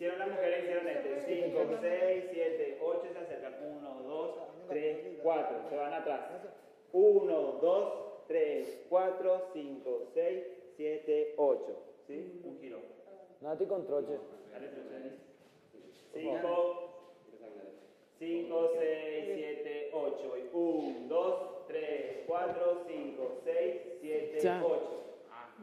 Hicieron las mujeres, hicieron este. 5, 6, 7, 8, se acercan. 1, 2, 3, 4. Se van atrás. 1, 2, 3, 4, 5, 6, 7, 8. ¿Sí? Un giro. Nati con troche. Dale, troche. 5, 5, 6, 7, 8. 1, 2, 3, 4, 5, 6, 7, Ya. 8. Ah,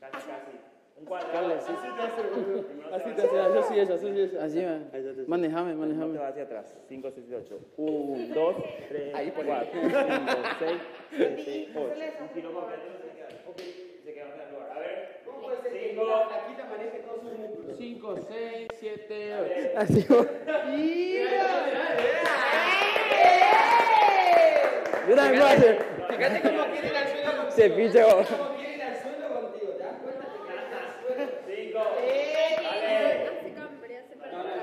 casi, casi. Un cuadrado. Carles, sí, Así te hace. Así te hace, así sí es, así sí es. Así va. Manejame, No manejame. te vas hacia atrás. 5, 6, 7, 8. 1, 2, 3, 4, 5, 6, 7, 8. Un giro completo no se queda. Ok, se queda en el lugar. A ver. 5, 5, 6, 7, 8. Así va. Yo también puedo hacer. Fíjate cómo quiere ir al suelo contigo. Se vos. Cómo quiere ir al suelo contigo. ¿Te das cuenta? Te quedas al suelo. 5. Dale. Hace cambia, se para atrás.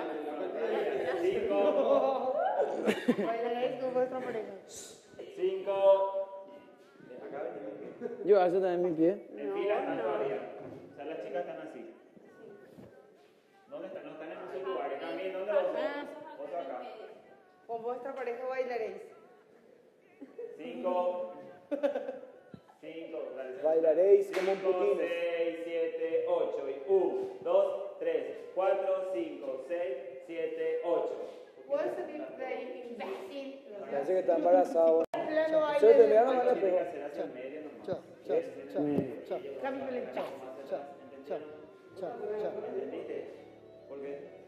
5. Bailaréis con vuestra pareja. 5. Acá ven. Yo hago también mi pie. En fila están todavía. O sea, las chicas están así. ¿Dónde están? No están en sus lugares. También, ¿dónde vos? Otro acá. Con vuestra pareja bailaréis. 5. 5. Bailaréis como un 5, putín. 6, 7, 8. Y 1, 2, 3, 4, 5, 6, 7, 8. Puedes salir de ahí, imbécil. Parece que está baile. Se te mira la medio nomás. Chao, chao, chao, chao, chao. chao, chao, chao. Porque.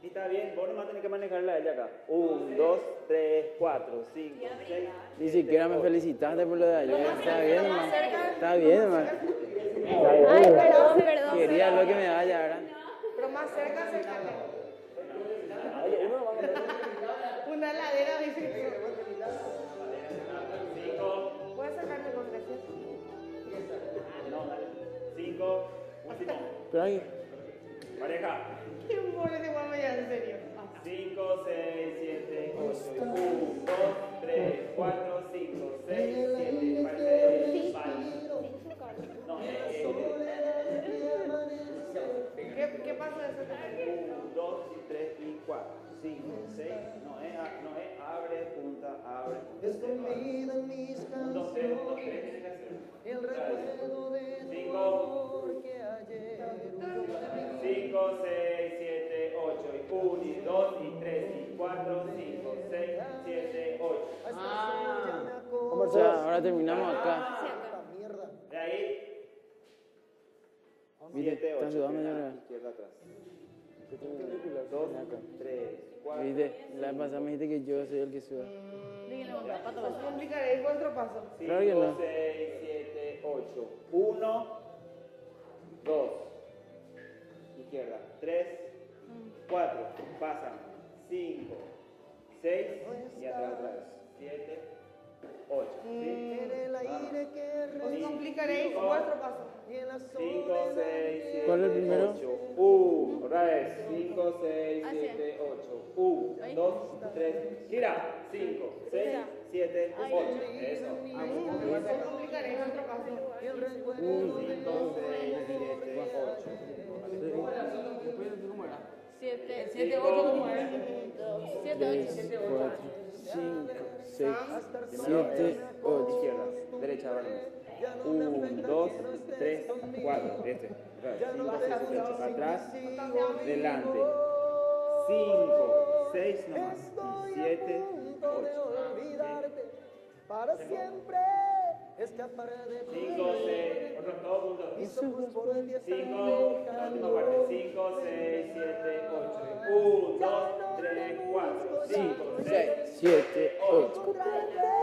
Y está bien, vos nomás tenés que manejarla a ella acá. 1, 2, 3, 4, 5, 6. Ni siquiera me felicitaste por lo de ayer. Está bien, hermano. Está bien, hermano. Ay, perdón, perdón. Quería lo que me vaya, ¿verdad? Pero más cerca, acércate. Una ladera, dice. 5, ¿Puedes sacarte con gracias? no, dale. 5, último. Pero ahí. Pareja. Qué humor ese 5, 6. No es, no es abre, punta, abre. Escondida en mis 1, 2, 3, 1, 2, 3. Tienes que hacer. el recuerdo de tu 5, amor que ayer huyó de mí. 5, 6, 7, 8, y 1, y 2, y 3, y 4, 5, 6, 7, 8. Ah, O sea, ahora terminamos acá. De ahí, Mire, 7, está 8, sudando ya. izquierda atrás. 2, 3, 4, Viste, la pasada me dijiste que yo soy el que suda. Complicaréis vuestro paso. Claro que 5, no. 6, 7, 8. 1, 2, izquierda, 3, 4, pasan, 5, 6, y atrás otra vez, 7, 8. En el aire que Os complicaréis vuestro paso. y en la 5, soledad 6, 7, ¿Cuál es el primero? 8. 1, otra vez. 5, 6, 7, 8. 1, 2, 3. Gira. 5, 6, 7, 8. Eso. Os complicaréis vuestro paso. 5, 6, 7, 8. Siete, Siete, ocho, ¿cómo es? siete, 3, ocho. 4, 5, 6, Primero 7, es 8. Izquierda, derecha, ahora 1, 2, 3, 4. Este. 5, 6, 7, 8. Atrás, delante. 5, 6 nomás. Y 7, 8. olvidarte para siempre escapar de ti 5, 6, otros todos juntos. mis ojos pueden estar 5, la última parte. 5, 6, 7, 8. 1, 2, 3, 4, 5, 6, 7, 8. Oh,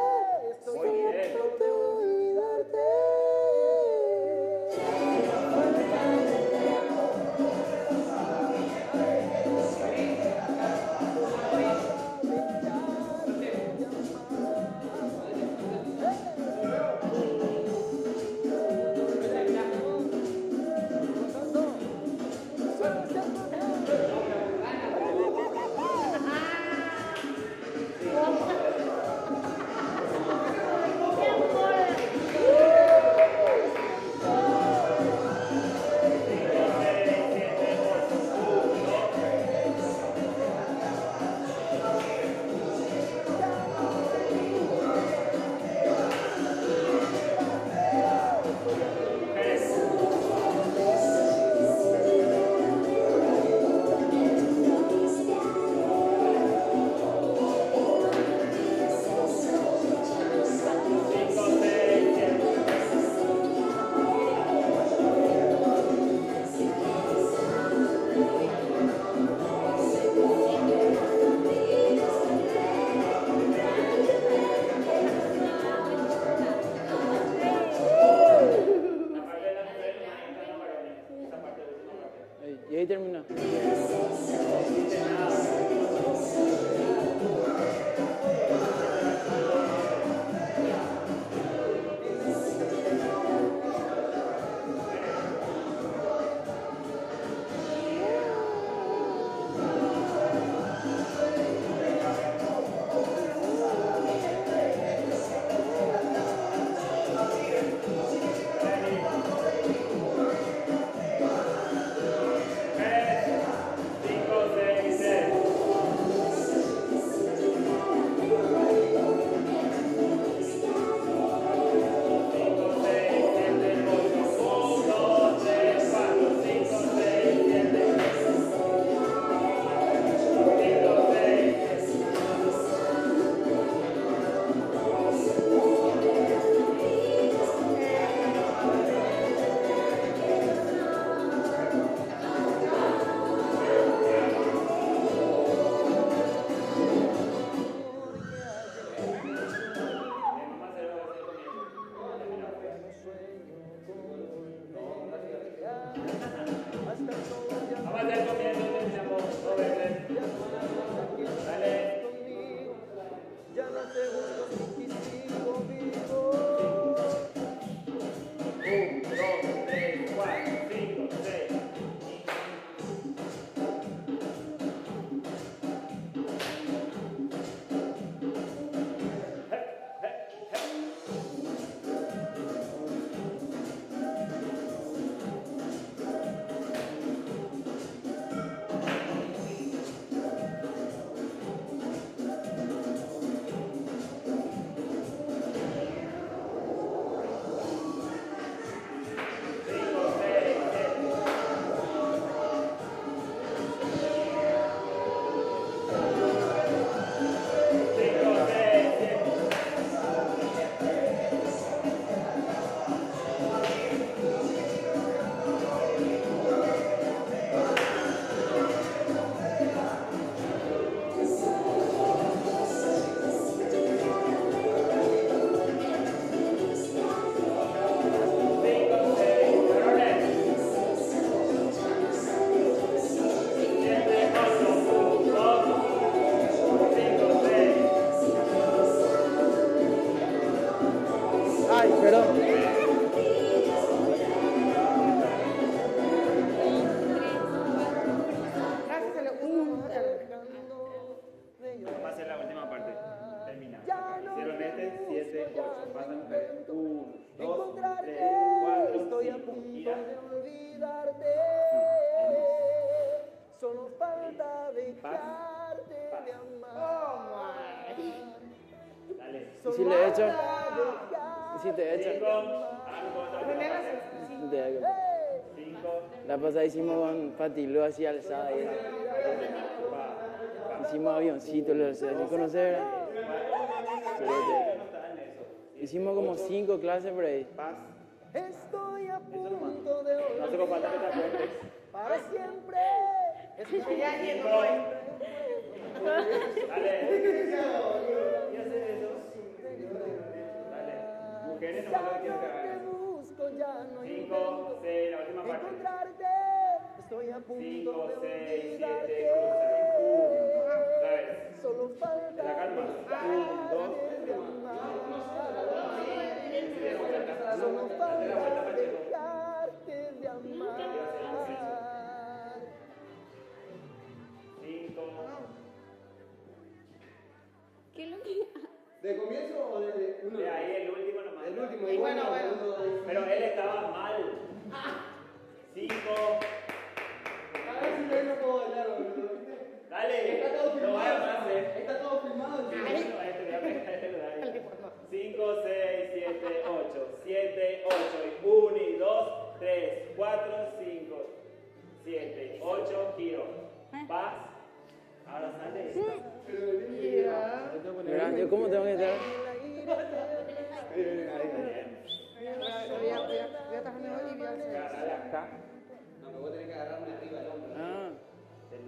hecho, sí, de hecho. La pasada hicimos con Fatilú así alzada. Hicimos avioncito, lo sé, ¿sí conocer? Hicimos como cinco clases por ahí. Estoy a punto de No Para siempre mujeres, nomás lo tienes que. Busco, ya no 5, Encontrarte, estoy a punto 5, 6, 7,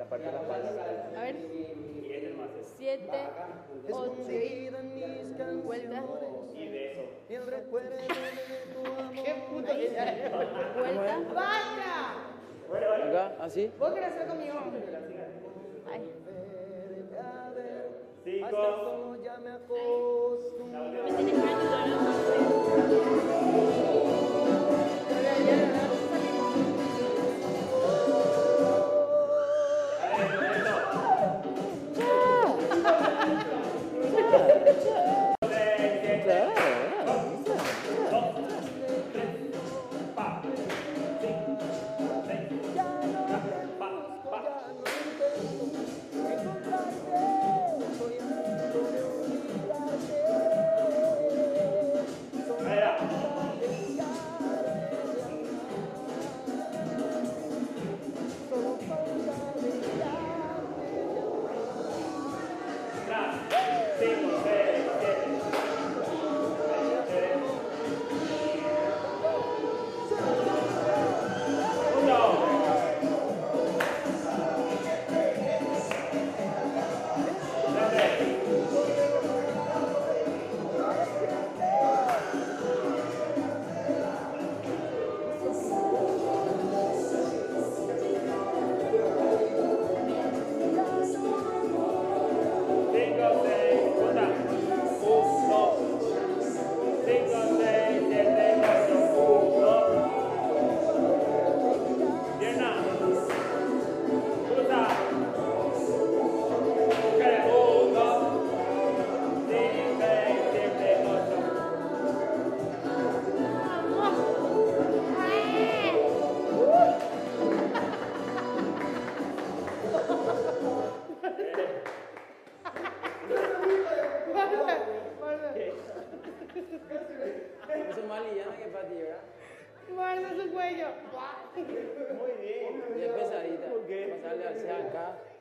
la. A ver. Siete, ocho, vuelta. Y de eso. El recuerdo de tu amor. ¡Qué puto Vuelta. Bueno, así. Vos querés conmigo. Ay. Cinco.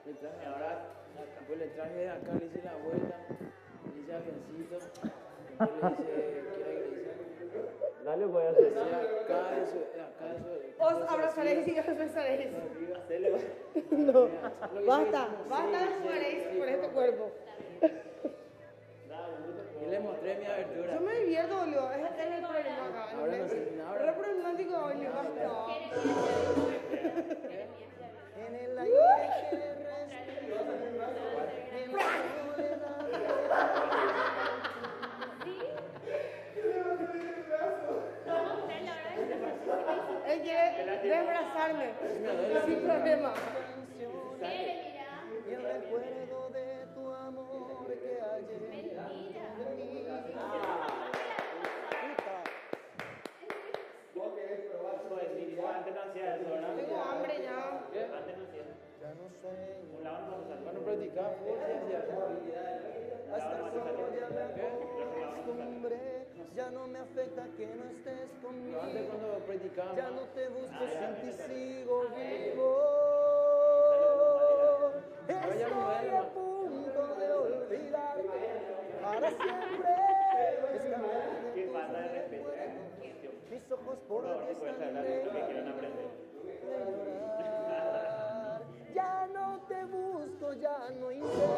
Le traje ahora, después le traje de acá, le hice la vuelta, le hice avioncito, le hice, ¿qué hay que le hice? Dale, voy a hacer. Acá, eso, acá, eso. Os abrazaréis y os besaréis. No, basta, basta de jugaréis por este cuerpo. Y le mostré mi Yo abertura. me divierto, boludo. Es, el problema acá. Ahora no sé, ahora. Re problemático, boludo. Basta. Fútbol, sí hacía. Hasta solo ya no me afecta que no estés conmigo. Ya no te busco, sin ti sigo vivo. Estoy a punto de olvidarte para siempre. Qué falta de respeto. Mis ojos por llorar. Ya no te busco, ya no Green.